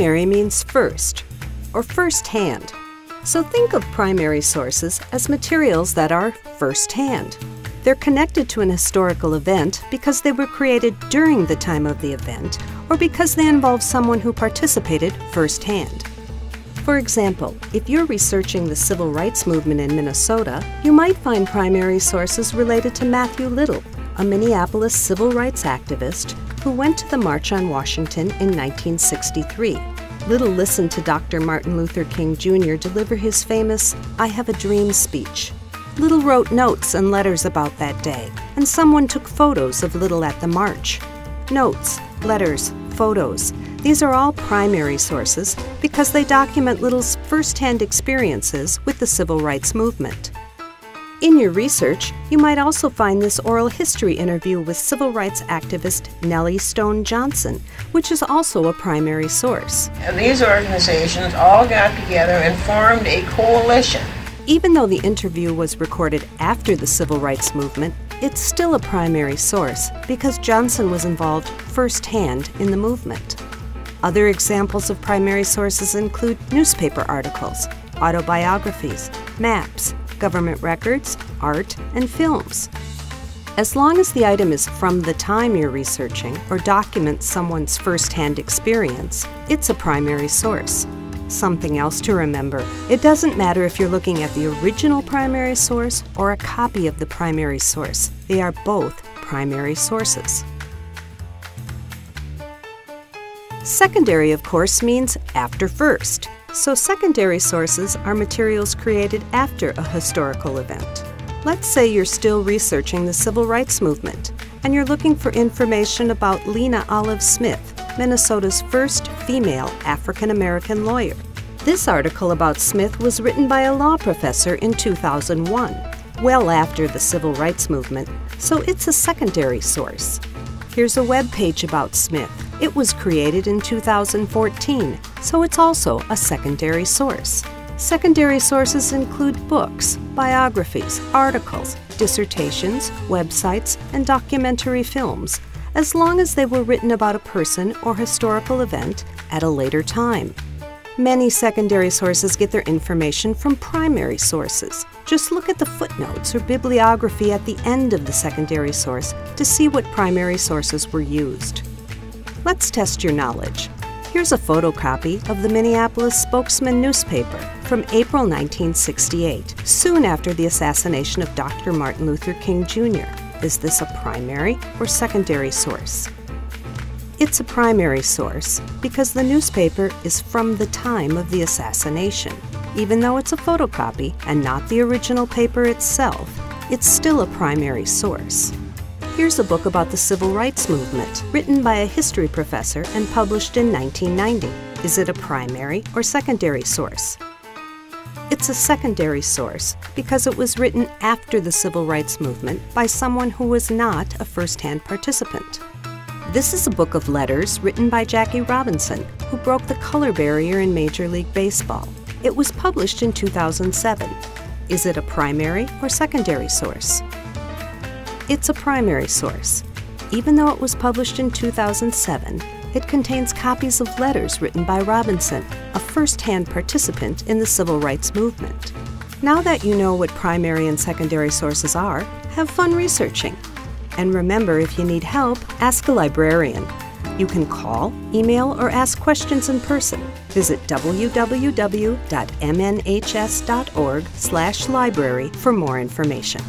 Primary means first, or first hand. So think of primary sources as materials that are first hand. They're connected to an historical event because they were created during the time of the event or because they involve someone who participated firsthand. For example, if you're researching the civil rights movement in Minnesota, you might find primary sources related to Matthew Little, a Minneapolis civil rights activist who went to the March on Washington in 1963. Little listened to Dr. Martin Luther King Jr. deliver his famous I Have a Dream speech. Little wrote notes and letters about that day, and someone took photos of Little at the march. Notes, letters, photos, these are all primary sources because they document Little's firsthand experiences with the civil rights movement. In your research, you might also find this oral history interview with civil rights activist Nellie Stone Johnson, which is also a primary source. And these organizations all got together and formed a coalition. Even though the interview was recorded after the civil rights movement, it's still a primary source because Johnson was involved firsthand in the movement. Other examples of primary sources include newspaper articles, autobiographies, maps, government records, art, and films. As long as the item is from the time you're researching or documents someone's firsthand experience, it's a primary source. Something else to remember it doesn't matter if you're looking at the original primary source or a copy of the primary source, they are both primary sources. Secondary, of course, means after first. So, secondary sources are materials created after a historical event. Let's say you're still researching the civil rights movement and you're looking for information about Lena Olive Smith, Minnesota's first female African American lawyer. This article about Smith was written by a law professor in 2001, well after the civil rights movement, so it's a secondary source. Here's a web page about Smith. It was created in 2014, so it's also a secondary source. Secondary sources include books, biographies, articles, dissertations, websites, and documentary films, as long as they were written about a person or historical event at a later time. Many secondary sources get their information from primary sources. Just look at the footnotes or bibliography at the end of the secondary source to see what primary sources were used. Let's test your knowledge. Here's a photocopy of the Minneapolis Spokesman newspaper from April 1968, soon after the assassination of Dr. Martin Luther King Jr. Is this a primary or secondary source? It's a primary source because the newspaper is from the time of the assassination. Even though it's a photocopy and not the original paper itself, it's still a primary source. Here's a book about the civil rights movement, written by a history professor and published in 1990. Is it a primary or secondary source? It's a secondary source because it was written after the civil rights movement by someone who was not a first hand participant. This is a book of letters written by Jackie Robinson, who broke the color barrier in Major League Baseball. It was published in 2007. Is it a primary or secondary source? It's a primary source. Even though it was published in 2007, it contains copies of letters written by Robinson, a first hand participant in the civil rights movement. Now that you know what primary and secondary sources are, have fun researching. And remember, if you need help, ask a librarian. You can call, email, or ask questions in person. Visit www.mnhs.org/library for more information.